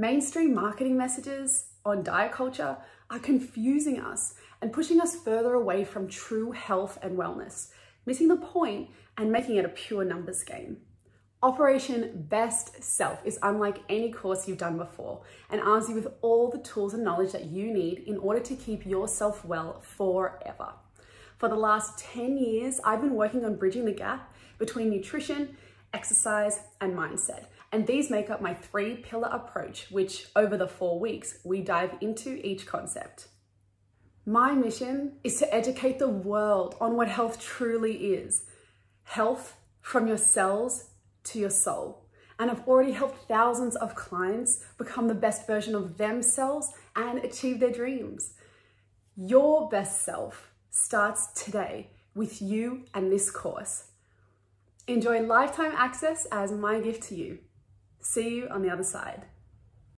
Mainstream marketing messages on diet culture are confusing us and pushing us further away from true health and wellness, missing the point and making it a pure numbers game. Operation Best Self is unlike any course you've done before and arms you with all the tools and knowledge that you need in order to keep yourself well forever. For the last 10 years, I've been working on bridging the gap between nutrition, exercise, and mindset. And these make up my three pillar approach, which over the four weeks, we dive into each concept. My mission is to educate the world on what health truly is. Health from your cells to your soul. And I've already helped thousands of clients become the best version of themselves and achieve their dreams. Your best self starts today with you and this course. Enjoy lifetime access as my gift to you. See you on the other side.